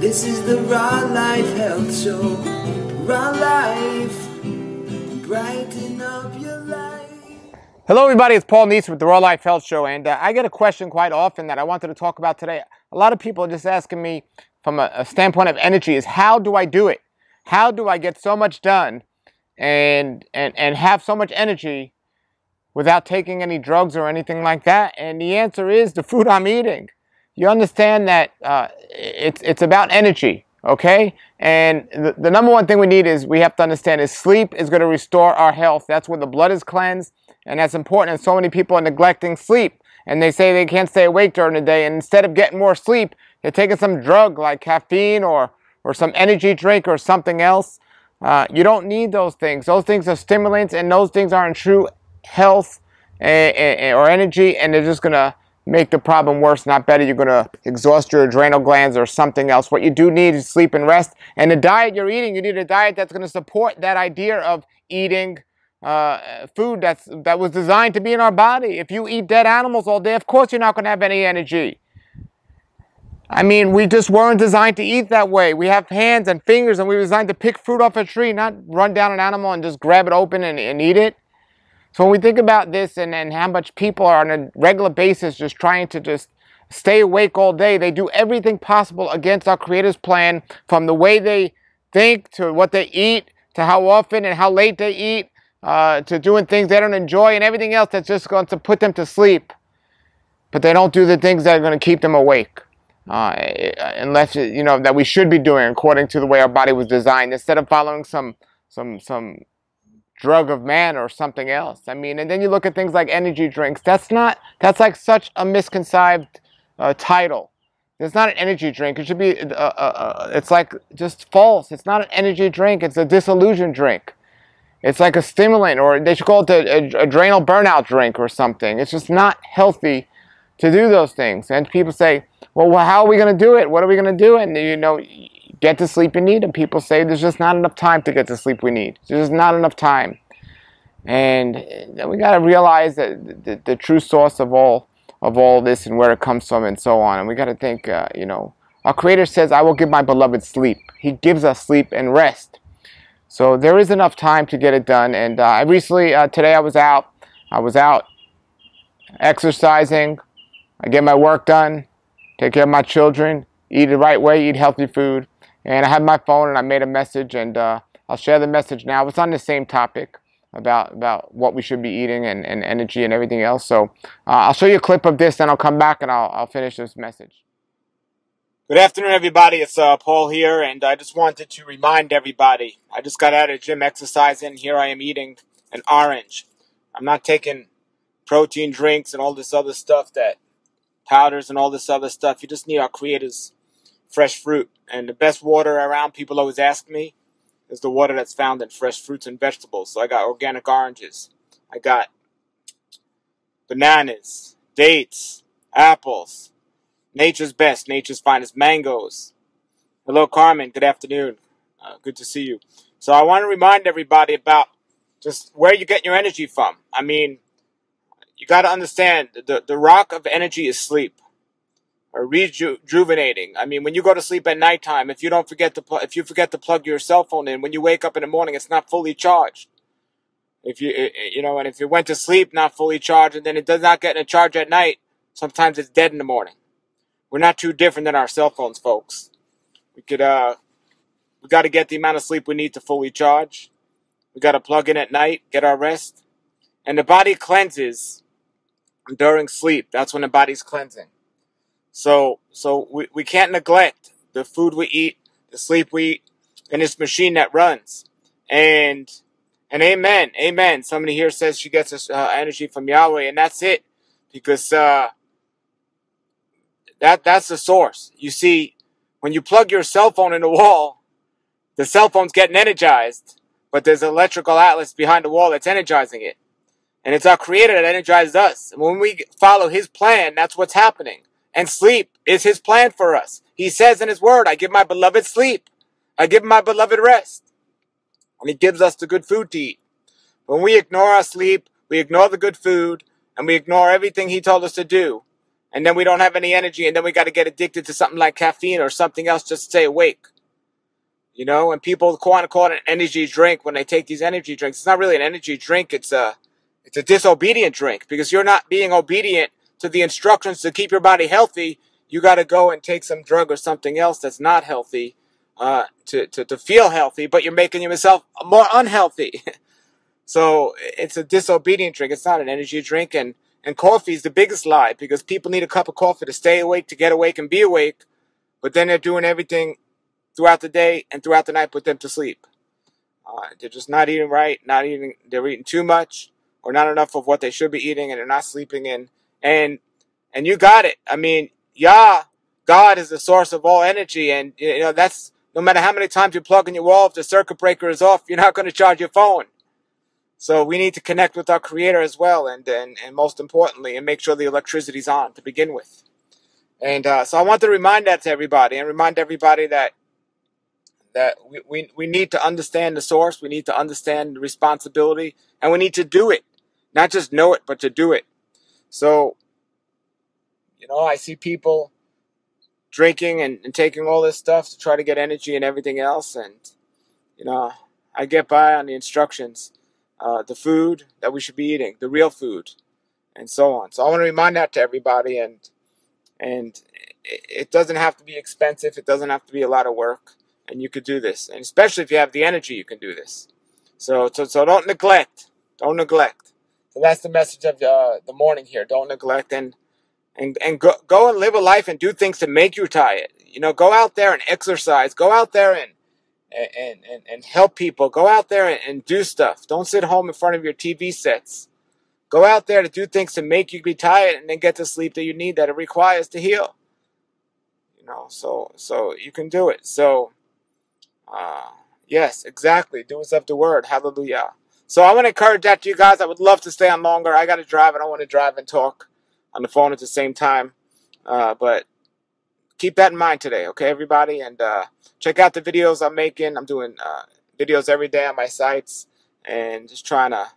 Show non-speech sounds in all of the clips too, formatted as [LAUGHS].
This is the Raw Life Health Show. Raw Life, brighten up your life. Hello, everybody. It's Paul Nison with the Raw Life Health Show, and uh, I get a question quite often that I wanted to talk about today. A lot of people are just asking me, from a, a standpoint of energy, is how do I do it? How do I get so much done and and and have so much energy without taking any drugs or anything like that? And the answer is the food I'm eating. You understand that uh, it's it's about energy, okay? And the, the number one thing we need is we have to understand is sleep is going to restore our health. That's where the blood is cleansed, and that's important. And so many people are neglecting sleep, and they say they can't stay awake during the day. And instead of getting more sleep, they're taking some drug like caffeine or or some energy drink or something else. Uh, you don't need those things. Those things are stimulants, and those things aren't true health eh, eh, or energy, and they're just gonna make the problem worse, not better. You're gonna exhaust your adrenal glands or something else. What you do need is sleep and rest. And the diet you're eating, you need a diet that's gonna support that idea of eating uh, food that's that was designed to be in our body. If you eat dead animals all day, of course you're not gonna have any energy. I mean, we just weren't designed to eat that way. We have hands and fingers, and we were designed to pick fruit off a tree, not run down an animal and just grab it open and, and eat it. So when we think about this and, and how much people are on a regular basis just trying to just stay awake all day, they do everything possible against our Creator's plan from the way they think to what they eat to how often and how late they eat uh, to doing things they don't enjoy and everything else that's just going to put them to sleep. But they don't do the things that are going to keep them awake uh, unless you know that we should be doing according to the way our body was designed, instead of following some some some drug of man or something else. I mean, and then you look at things like energy drinks. That's not that's like such a misconceived uh, title. It's not an energy drink. It should be. Uh, uh, uh, it's like just false. It's not an energy drink. It's a disillusion drink. It's like a stimulant, or they should call it a adrenal burnout drink or something. It's just not healthy to do those things. And people say, well, how are we going to do it? What are we going to do? And, you know, get the sleep you need. And people say there's just not enough time to get the sleep we need. There's just not enough time. And we got to realize that the, the, true source of all of all this and where it comes from and so on. And we got to think, uh, you know, our Creator says, I will give my beloved sleep. He gives us sleep and rest. So there is enough time to get it done. And uh, I recently, uh, today I was out. I was out exercising. I get my work done take care of my children, eat the right way, eat healthy food. And I have my phone and I made a message and uh, I'll share the message now. It's on the same topic about about what we should be eating and, and energy and everything else. So uh, I'll show you a clip of this, and I'll come back and I'll, I'll finish this message. Good afternoon, everybody. It's uh, Paul here, and I just wanted to remind everybody. I just got out of gym exercising. Here I am eating an orange. I'm not taking protein drinks and all this other stuff that powders and all this other stuff. You just need our creators fresh fruit. And the best water around, people always ask me, is the water that's found in fresh fruits and vegetables. So I got organic oranges. I got bananas, dates, apples, nature's best, nature's finest mangoes. Hello, Carmen. Good afternoon. Uh, good to see you. So I want to remind everybody about just where you get your energy from. I mean, you got to understand the, the rock of energy is sleep or rejuvenating. I mean, when you go to sleep at nighttime, if you don't forget to pl- if you forget to plug your cell phone in, when you wake up in the morning, it's not fully charged. If you you know, and if you went to sleep not fully charged, and then it does not get in a charge at night, sometimes it's dead in the morning. We're not too different than our cell phones, folks. We could uh, we got to get the amount of sleep we need to fully charge. We got to plug in at night, get our rest, and the body cleanses during sleep. That's when the body's cleansing. So, so we, we can't neglect the food we eat, the sleep we eat, and this machine that runs. And, and amen, amen. Somebody here says she gets her uh, energy from Yahweh, and that's it. Because, uh, that, that's the source. You see, when you plug your cell phone in the wall, the cell phone's getting energized, but there's an electrical atlas behind the wall that's energizing it. And it's our creator that energizes us. And when we follow his plan, that's what's happening. And sleep is his plan for us. He says in his word, I give my beloved sleep. I give my beloved rest. And he gives us the good food to eat. When we ignore our sleep, we ignore the good food, and we ignore everything he told us to do, and then we don't have any energy, and then we got to get addicted to something like caffeine or something else just to stay awake. You know, and people want to call it an energy drink when they take these energy drinks. It's not really an energy drink. It's a, it's a disobedient drink because you're not being obedient to the instructions to keep your body healthy. You got to go and take some drug or something else that's not healthy uh, to, to, to feel healthy, but you're making yourself more unhealthy. [LAUGHS] so it's a disobedient drink. It's not an energy drink. And, and coffee is the biggest lie because people need a cup of coffee to stay awake, to get awake and be awake. But then they're doing everything throughout the day and throughout the night put them to sleep. Uh, they're just not eating right, not eating, they're eating too much or not enough of what they should be eating and they're not sleeping in. And, and you got it. I mean, Yah, God is the source of all energy. And, you know, that's no matter how many times you plug in your wall, if the circuit breaker is off, you're not going to charge your phone. So we need to connect with our creator as well. And, and, and most importantly, and make sure the electricity's on to begin with. And, uh, so I want to remind that to everybody and remind everybody that that we, we, we need to understand the source, we need to understand the responsibility, and we need to do it. Not just know it, but to do it. So, you know, I see people drinking and, and taking all this stuff to try to get energy and everything else, and, you know, I get by on the instructions, uh, the food that we should be eating, the real food, and so on. So I want to remind that to everybody, and and it, it doesn't have to be expensive. It doesn't have to be a lot of work and you could do this. And especially if you have the energy, you can do this. So, so, so don't neglect. Don't neglect. So that's the message of uh, the morning here. Don't neglect and and and go go and live a life and do things to make you tired. You know, go out there and exercise. Go out there and and and, and help people. Go out there and, and do stuff. Don't sit home in front of your TV sets. Go out there to do things to make you be tired and then get the sleep that you need that it requires to heal. You know, so so you can do it. So uh, yes, exactly. Doing stuff the word. Hallelujah. So I want to encourage that to you guys. I would love to stay on longer. I got to drive. And I don't want to drive and talk on the phone at the same time. Uh, but keep that in mind today, okay, everybody? And uh, check out the videos I'm making. I'm doing uh, videos every day on my sites and just trying to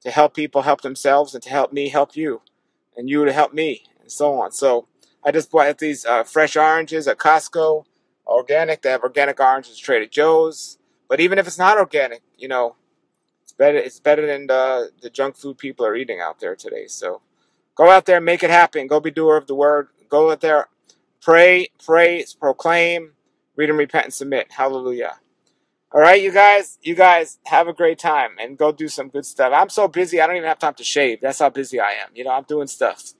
to help people help themselves and to help me help you and you to help me and so on. So I just bought these uh, fresh oranges at Costco organic. They have organic oranges at Trader Joe's. But even if it's not organic, you know, better. It's better than the the junk food people are eating out there today. So go out there, make it happen. Go be doer of the word. Go out there, pray, praise, proclaim, read and repent and submit. Hallelujah. All right, you guys, you guys have a great time and go do some good stuff. I'm so busy, I don't even have time to shave. That's how busy I am. You know, I'm doing stuff,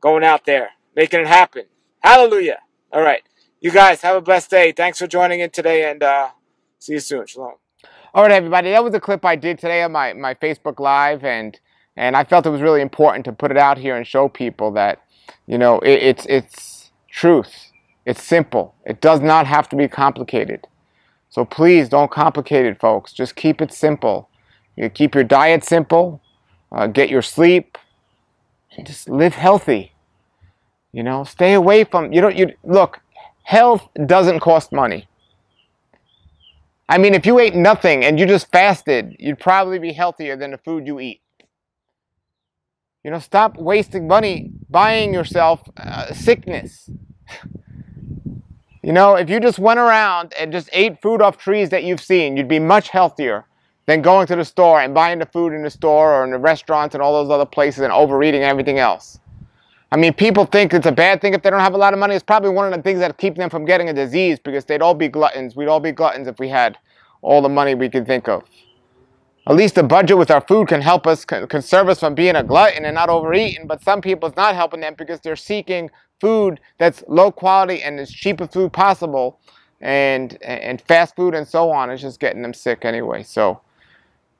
going out there, making it happen. Hallelujah. All right. You guys have a blessed day. Thanks for joining in today and uh, see you soon. Shalom. All right, everybody. That was a clip I did today on my, my Facebook Live, and and I felt it was really important to put it out here and show people that, you know, it, it's it's truth. It's simple. It does not have to be complicated. So please don't complicate it, folks. Just keep it simple. You keep your diet simple. Uh, get your sleep. And just live healthy. You know, stay away from you know you look health doesn't cost money. I mean, if you ate nothing and you just fasted, you'd probably be healthier than the food you eat. You know, stop wasting money buying yourself uh, sickness. you know, if you just went around and just ate food off trees that you've seen, you'd be much healthier than going to the store and buying the food in the store or in the restaurants and all those other places and overeating everything else. I mean, people think it's a bad thing if they don't have a lot of money. It's probably one of the things that keep them from getting a disease because they'd all be gluttons. We'd all be gluttons if we had all the money we could think of. At least the budget with our food can help us conserve us from being a glutton and not overeating. But some people, it's not helping them because they're seeking food that's low quality and as cheap a food possible, and and fast food and so on. It's just getting them sick anyway. So,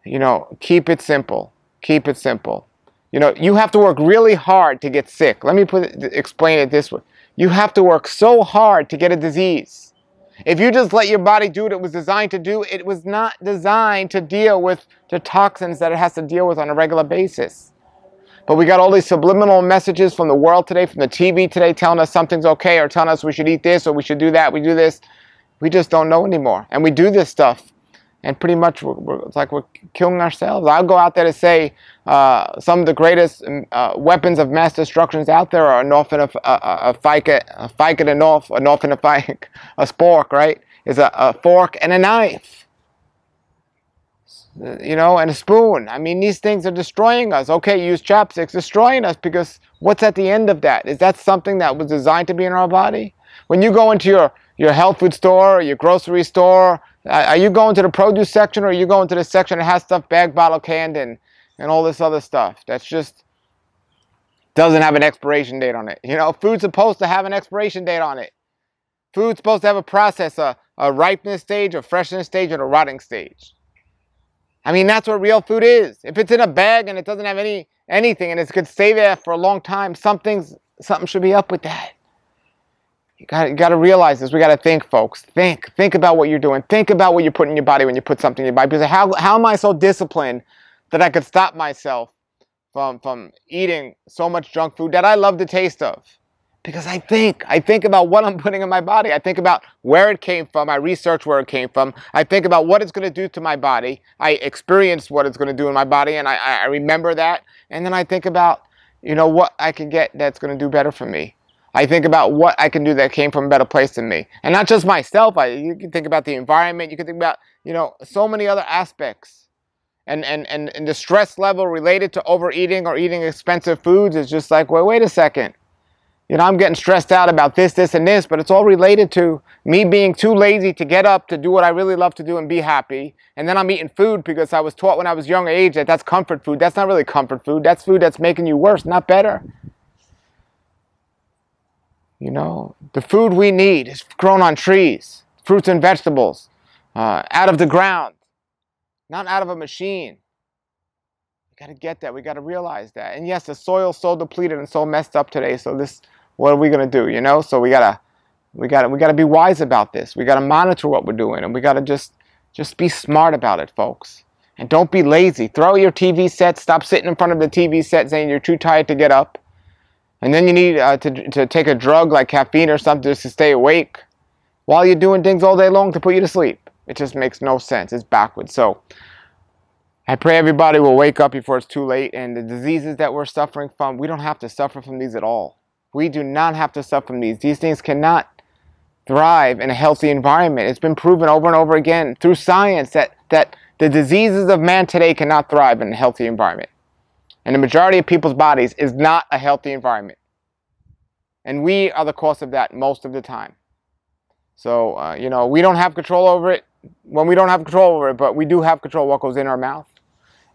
you know, keep it simple. Keep it simple. You know, you have to work really hard to get sick. Let me put it, explain it this way. You have to work so hard to get a disease. If you just let your body do what it was designed to do, it was not designed to deal with the toxins that it has to deal with on a regular basis. But we got all these subliminal messages from the world today, from the TV today, telling us something's okay or telling us we should eat this or we should do that, we do this. We just don't know anymore. And we do this stuff and pretty much we're, we're, it's like we're killing ourselves. I'll go out there to say uh, some of the greatest um, uh, weapons of mass destruction out there are a knife and a, a, a fica and a knife, a knife and a fica, [LAUGHS] a spork, right? Is a, a fork and a knife. You know, and a spoon. I mean, these things are destroying us. Okay, use chopsticks, destroying us because what's at the end of that? Is that something that was designed to be in our body? When you go into your, your health food store or your grocery store, Uh, are you going to the produce section or are you going to the section that has stuff bag, bottle, canned, and, and all this other stuff? That's just doesn't have an expiration date on it. You know, food's supposed to have an expiration date on it. Food's supposed to have a process, a, a ripeness stage, a freshness stage, and a rotting stage. I mean, that's what real food is. If it's in a bag and it doesn't have any anything and it could stay there for a long time, something's something should be up with that. You got you got to realize this. We got to think, folks. Think. Think about what you're doing. Think about what you're putting in your body when you put something in your body. Because how, how am I so disciplined that I could stop myself from, from eating so much junk food that I love the taste of? Because I think. I think about what I'm [LAUGHS] putting in my body. I think about where it came from. I research where it came from. I think about what it's going to do to my body. I experience what it's going to do in my body, and I, I remember that. And then I think about, you know, what I can get that's going to do better for me. I think about what I can do that came from a better place than me. And not just myself. I, you can think about the environment. You can think about, you know, so many other aspects. And, and, and, and the stress level related to overeating or eating expensive foods is just like, well, wait a second. You know, I'm getting stressed out about this, this, and this, but it's all related to me being too lazy to get up to do what I really love to do and be happy. And then I'm eating food because I was taught when I was young age that that's comfort food. That's not really comfort food. That's food that's making you worse, not better. You know, the food we need is grown on trees, fruits and vegetables, uh, out of the ground, not out of a machine. We got to get that. We got to realize that. And yes, the soil's so depleted and so messed up today. So this, what are we gonna do? You know, so we gotta, we gotta, we gotta be wise about this. We gotta monitor what we're doing, and we gotta just, just be smart about it, folks. And don't be lazy. Throw your TV set. Stop sitting in front of the TV set saying you're too tired to get up. And then you need uh, to, to take a drug like caffeine or something just to stay awake while you're doing things all day long to put you to sleep. It just makes no sense. It's backwards. So I pray everybody will wake up before it's too late. And the diseases that we're suffering from, we don't have to suffer from these at all. We do not have to suffer from these. These things cannot thrive in a healthy environment. It's been proven over and over again through science that, that the diseases of man today cannot thrive in a healthy environment. And the majority of people's bodies is not a healthy environment. And we are the cause of that most of the time. So, uh, you know, we don't have control over it when we don't have control over it, but we do have control what goes in our mouth.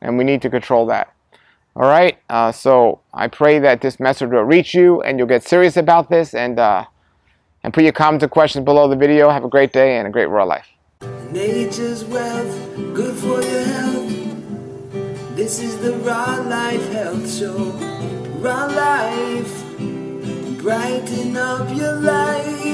And we need to control that. All right. Uh, so I pray that this message will reach you and you'll get serious about this and, uh, and put your comments and questions below the video. Have a great day and a great raw life. This is the Raw Life Health Show. Raw Life, brighten up your life.